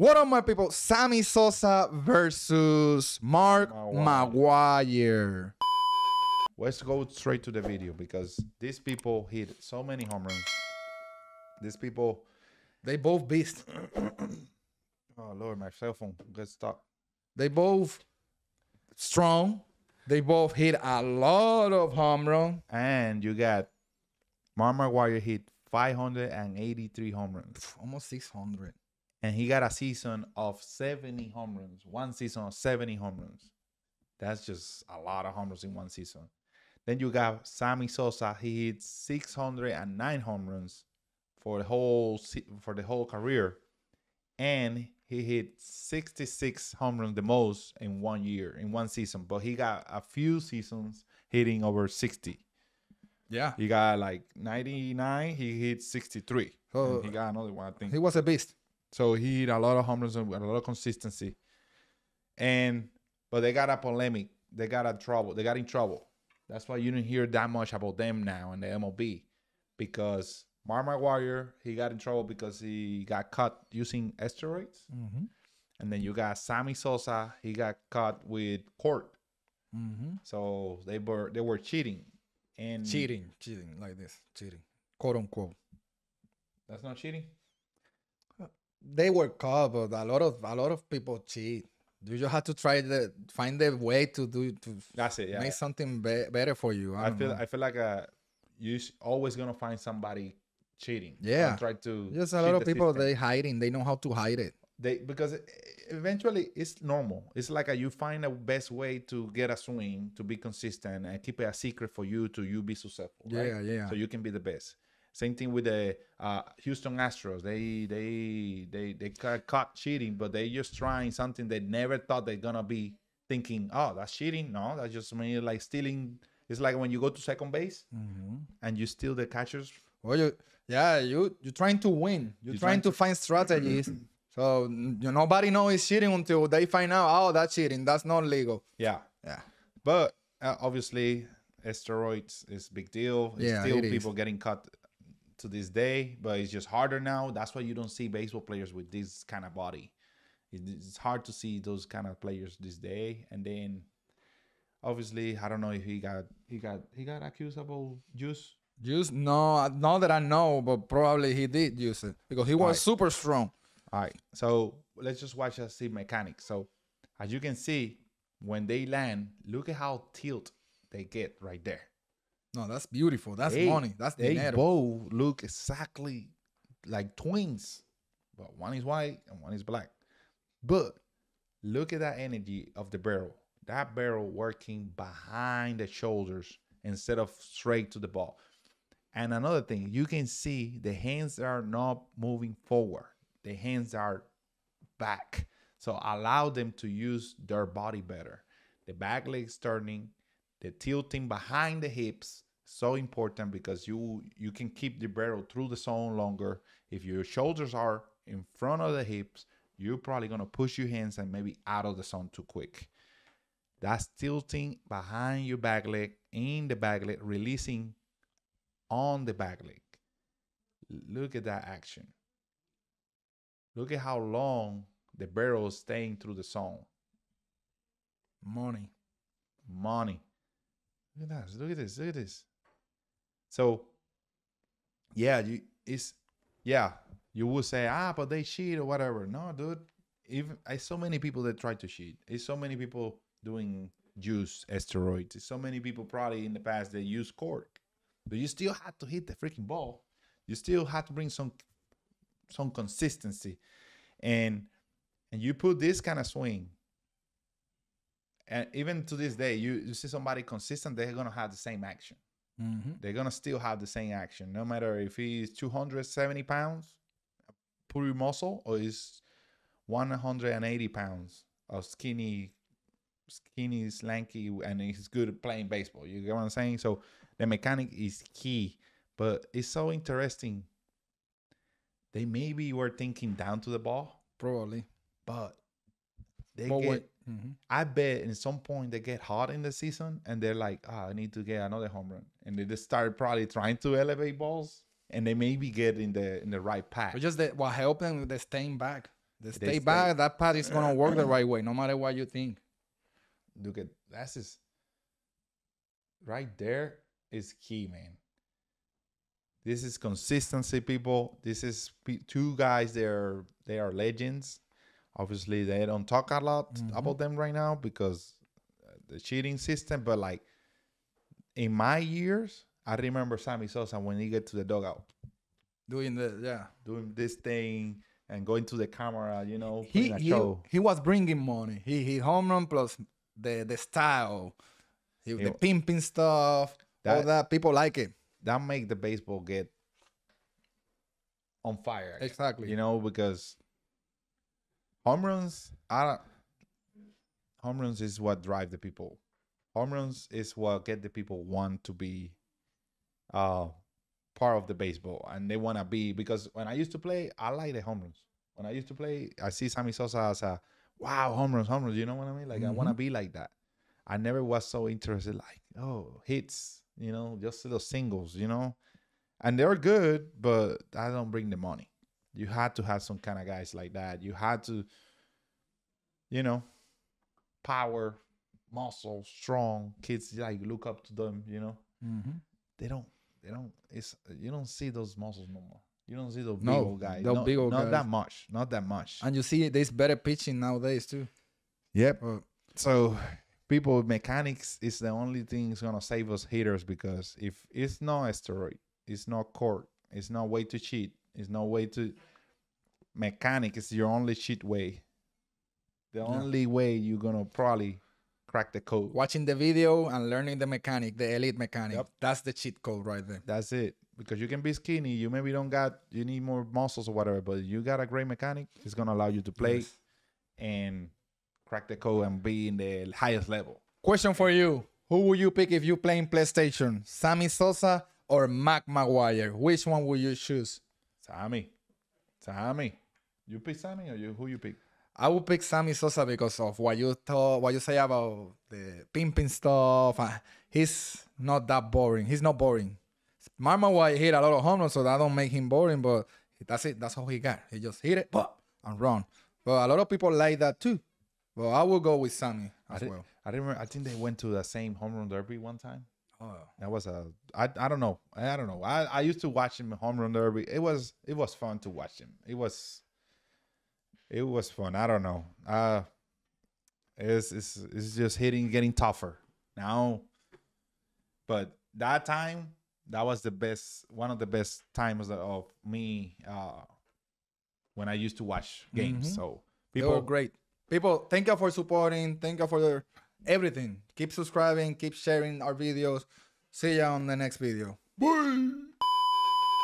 What up, my people? Sammy Sosa versus Mark McGwire. Let's go straight to the video because these people hit so many home runs. These people, They both beast. oh Lord, my cell phone got stuck. They both strong. They both hit a lot of home run. And you got Mark McGwire hit 583 home runs. Almost 600. And he got a season of 70 home runs. One season of 70 home runs. That's just a lot of home runs in one season. Then you got Sammy Sosa. He hit 609 home runs for the whole for the whole career, and he hit 66 home runs, the most in one year, in one season. But he got a few seasons hitting over 60. Yeah. He got like 99. He hit 63. Oh. He got another one, I think. He was a beast. So he hit a lot of home runs and a lot of consistency. And but they got a polemic. They got a trouble. They got in trouble. That's why you didn't hear that much about them now in the MLB. Because Mark McGwire, he got in trouble because he got caught using steroids. Mm-hmm. And then you got Sammy Sosa, he got caught with cork. Mm-hmm. So they were they were cheating. And Cheating. Cheating like this. Cheating. Quote unquote. That's not cheating. They were caught, but a lot of a lot of people cheat. You just have to try the find the way to do to That's it. Yeah. make something be- better for you. I, I feel know. I feel like uh you always gonna find somebody cheating. Yeah. try to Just a lot of the people system. they hiding. They know how to hide it. they because eventually it's normal. It's like a, you find a best way to get a swing to be consistent and keep it a secret for you to you be successful. right? Yeah, yeah. So you can be the best. Same thing with the uh, Houston Astros. They they they they got caught cheating, but they just trying something they never thought they're gonna be thinking. Oh, that's cheating. No, that's just me like stealing. It's like when you go to second base Mm-hmm. and you steal the catcher's Well, you, yeah, you you're trying to win. You're, You're trying, trying to find strategies. so you, nobody knows it's cheating until they find out. Oh, that's cheating. That's not legal. Yeah. Yeah. But uh, obviously, steroids is big deal. It's Yeah, still it is. people getting cut to this day, but it's just harder now. That's why you don't see baseball players with this kind of body. It's hard to see those kind of players this day. And then, obviously, I don't know if he got he got he got accused about juice. Use no, not that I know, but probably he did use it because he was Alright. super strong. All right, so let's just watch us see mechanics. So, as you can see, when they land, look at how tilt they get right there. No, that's beautiful. That's They- money. That's they dinero. both look exactly like twins, but one is white and one is black. But look at that energy of the barrel. That barrel working behind the shoulders instead of straight to the ball. And another thing, you can see the hands are not moving forward. The hands are back. So allow them to use their body better. The back legs turning, the tilting behind the hips, so important because you you can keep the barrel through the zone longer. If your shoulders are in front of the hips, you're probably gonna push your hands and maybe out of the zone too quick. That's tilting behind your back leg, in the back leg, releasing on the back leg. Look at that action. Look at how long the barrel is staying through the zone. Money. Money. Look at that. Look at this. Look at this. So, yeah, you it's yeah. You would say ah, but they cheat or whatever. No, dude. Even I so many people that try to cheat. It's so many people doing juice steroids. It's so many people probably in the past they use cork, but you still had to hit the freaking ball. You still had to bring some some consistency, and and you put this kind of swing and even to this day, you, you see somebody consistent, they're gonna have the same action. Mm-hmm. They're gonna still have the same action, no matter if he's 270 pounds, pure muscle, or he's 180 pounds of skinny, skinny, slanky, and he's good at playing baseball. You get what I'm saying? So the mechanic is key, but it's so interesting. They maybe were thinking down to the ball, Probably. but they But get Mhm. I bet in some point they get hot in the season and they're like, ah, I need to get another home run. And they just start probably trying to elevate balls and they maybe get in the in the right path. But just that what helped them with the staying back. They They stay stay- back. That pad is gonna work the right way, no matter what you think. Look at that's just right there is key, man. This is consistency, people. This is two guys. They're they are legends. Obviously, they don't talk a lot Mhm. about them right now because uh, the cheating system. But like in my years, I remember Sammy Sosa when he get to the dugout Doing the yeah. doing this thing and going to the camera. You know, He a he, show. he was bringing money. He he home run plus the the style, he, He- the pimping stuff, all That- that. People like it. that make the baseball get on fire. Exactly. You know, because home runs, don't, home runs is what drive the people. Home runs is what get the people want to be uh part of the baseball and they want to be because when I used to play, I like the home runs. When I used to play, I see Sammy Sosa as a wow, home runs, home runs. You know what I mean? Like I want to be like that. I never was so interested like, oh, hits, you know, just little singles, you know. And they're good, but I don't bring the money. You had to have some kind of guys like that. You had to, you know, power, muscle, strong kids like look up to them, you know. Mhm. They don't they don't it's you don't see those muscles no more. You don't see those big No, old guys. not, big old not guys. that much. Not that much. And you see, there's better pitching nowadays too. Yep. Uh, So people mechanics is the only thing that's gonna save us hitters because if it's not a steroid, it's not cork, it's no way to cheat, it's no way to mechanic is your only cheat way. The only way you're gonna probably crack the code. watching the video and learning the mechanic, the elite mechanic. Yep. That's the cheat code right there. That's it. Because you can be skinny, you maybe don't got you need more muscles or whatever, but you got a great mechanic, it's gonna allow you to play Yes. and crack the code and be in the highest level. Question for you: Who would you pick if you playing PlayStation? Sammy Sosa or Mac McGwire? Which one would you choose? Sammy. Sammy. You pick Sammy or you who you pick? I would pick Sammy Sosa because of what you thought, what you say about the pimping stuff. Uh, He's not that boring. He's not boring. Mark McGwire hit a lot of home runs, so that don't make him boring. But that's it. That's all he got. He just hit it, pop, and run. But a lot of people like that too. But I will go with Sammy I, as did, well. I remember. I think they went to the same home run derby one time. Oh. That was a. I, I don't know. I, I don't know. I, I used to watch him home run derby. It was it was fun to watch him. It was. It was fun. I don't know. Uh, it's it's it's just hitting getting tougher now. But that time, that was the best. One of the best times of me. Uh, when I used to watch games. Mhm. So They people great. People, thank you for supporting. Thank you for everything. Keep subscribing. Keep sharing our videos. See ya on the next video. Bye.